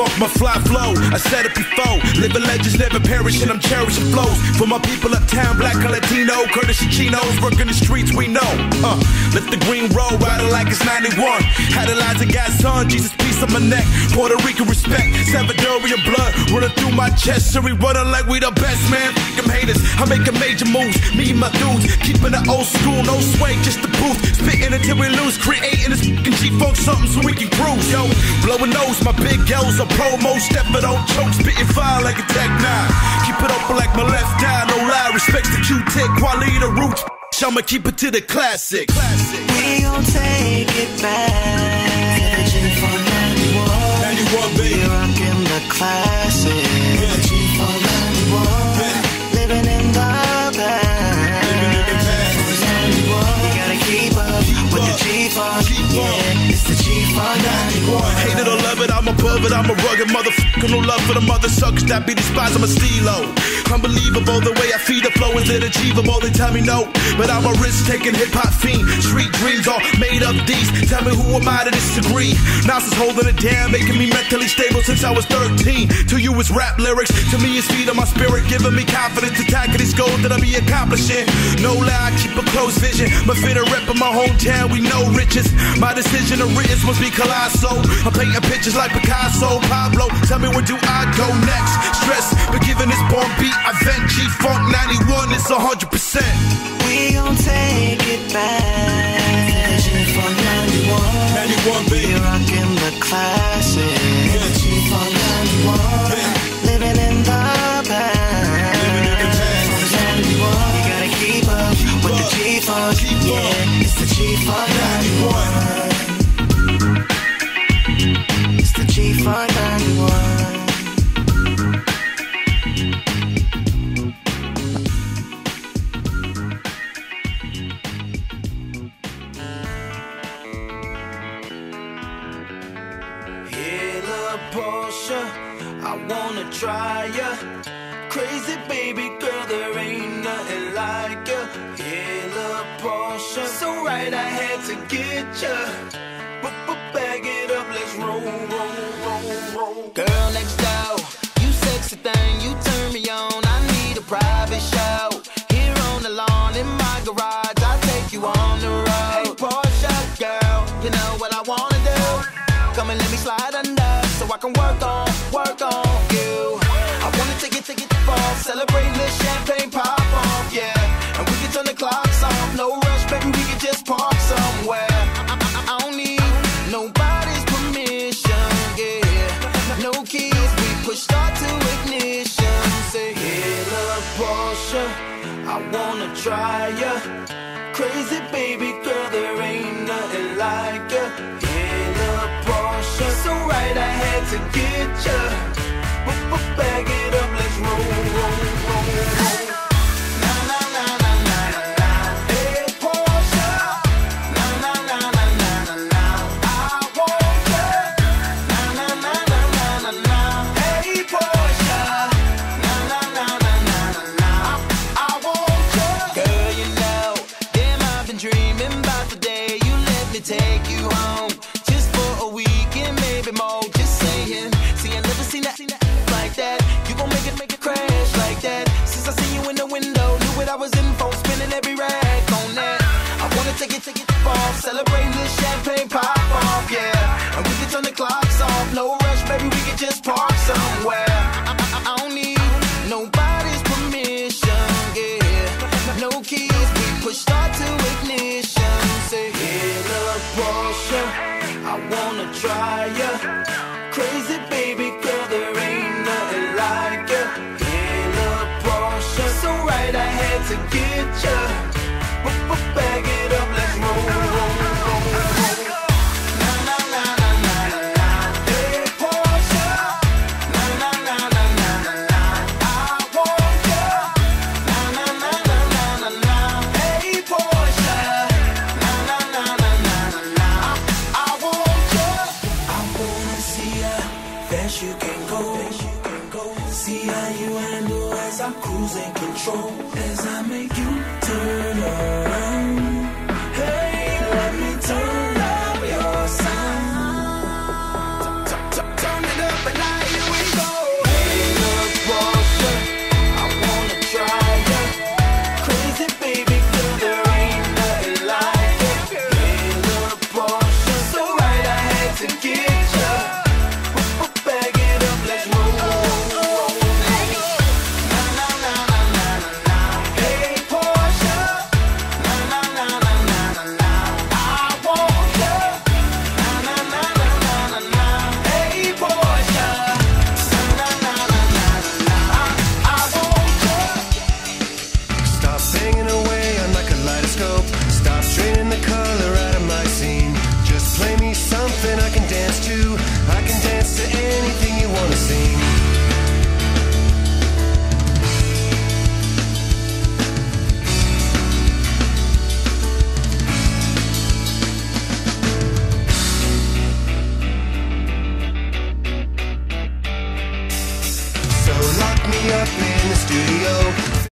G-Funk, my fly flow. I said it before. Living legends never perish, and I'm cherishing flows. For my people uptown, black and Latino, courtesy chinos, working the streets we know. Uh, let the green roll, riding like it's 91. Had Elijah got son, Jesus peace on my neck. Puerto Rican respect, Salvadorian blood running through my chest. So we running like we the best, man. Them haters, I'm making major moves. Me and my dudes, keeping the old school, no sway, just the booth. Spitting until we lose, creating this fucking G-Funk something so we can cruise, yo. Blowing nose, my big girls a promo, step stepping on choke, spitting fire like a tech nine. Keep it open like my left eye, no lie, respects the Q-Tech, quality the roots. I'ma keep it to the classic. classic. We gon' take it back. The G-Funk 91. 91, baby. We rockin' the classic. Yeah. It's the G-Funk 91. Hate it or love it, I'm above it, I'm a rugged motherfucker. No love for the mother suckers that be despised, I'm a steelo. Unbelievable the way I feed the flow is it achievable? They tell me no, but I'm a risk taking hip hop fiend. Street dreams all made up these. Tell me who am I to disagree? Is holding it down, making me mentally stable since I was 13. To you it's rap lyrics, to me it's feeding my spirit, giving me confidence to tackle these goals that I be accomplishing. No lie, I keep a close vision. My fit a rep in my hometown, we know riches. My decision of riches must be colossal. I'm painting pictures like Picasso, Pablo. Tell me where do I go next? Stress, but given this born beat, I vent G-Funk 91, it's 100%. We gon' take it back. G-Funk 91. 91, We baby. rockin' the classic. The G-Funk 91. Right I had to get ya. But bag it up, let's roll, roll, roll, roll. Girl next door, you sexy thing, you turn me on. I need a private show. Here on the lawn in my garage, I'll take you on the road. Hey, Porsche, girl, you know what I wanna do. Come and let me slide under so I can work on, work on you. I wanna take it, take it far, celebrate this champagne wanna try ya. Crazy baby girl, there ain't nothing like ya. Hey, love Porsche, so right I had to get handle as I cruise and control. As I make you turn around.